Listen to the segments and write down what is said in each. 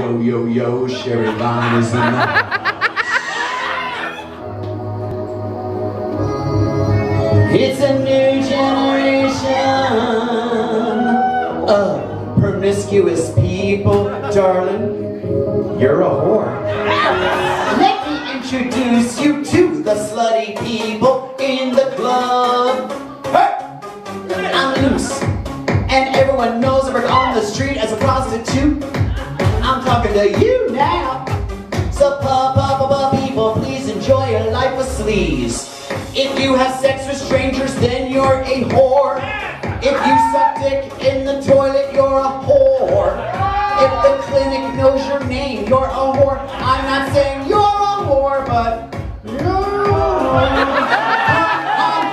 Yo, yo, yo, Sherry Vine is in the It's a new generation of promiscuous people, darling. You're a whore. Let me introduce you to the slutty people to you now. So, pa, pa, pa, people, please enjoy your life of sleaze. If you have sex with strangers, then you're a whore. If you suck dick in the toilet, you're a whore. If the clinic knows your name, you're a whore. I'm not saying you're a whore, but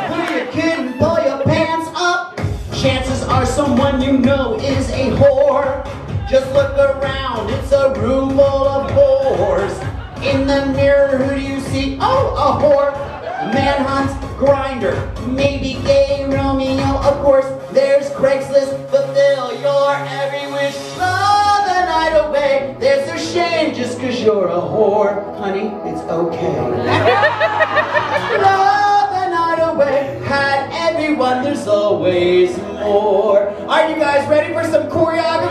Put your kid and pull your pants up. Chances are someone you know is a whore. Just look around, who do you see? Oh, a whore. Manhunt, Grindr, maybe gay Romeo, of course. There's Craigslist, fulfill your every wish. Love the night away. There's a shame just cause you're a whore. Honey, it's okay. Love the night away. Had everyone, there's always more. Are you guys ready for some choreography?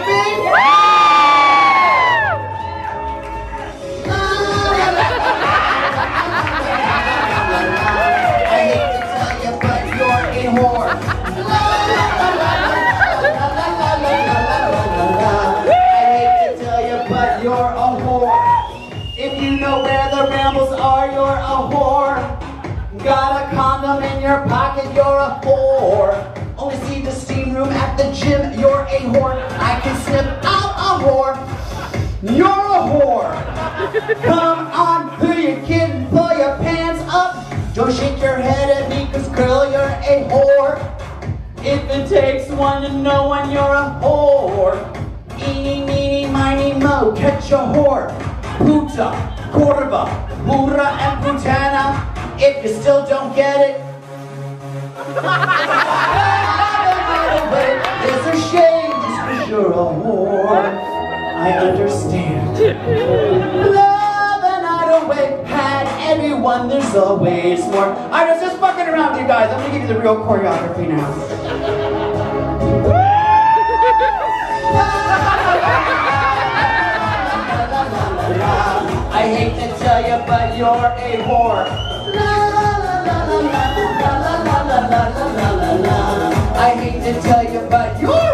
You're a whore. If you know where the rambles are, you're a whore. Got a condom in your pocket, you're a whore. Only see the steam room at the gym, you're a whore. I can sniff out a whore. You're a whore. Come on, put your kid and pull your pants up. Don't shake your head at me, cause girl, you're a whore. If it takes one to know one, you're a whore. Eeny, meeny, miny, mo, catch a whore. Puta, curva, pura, and putana. If you still don't get it, there's a shame just cause you're a whore. I understand. Love the night away, had everyone, there's always more. I was just fucking around you guys. I'm gonna give you the real choreography now. Hate to tell you, but you're a whore. I hate to tell you, but you're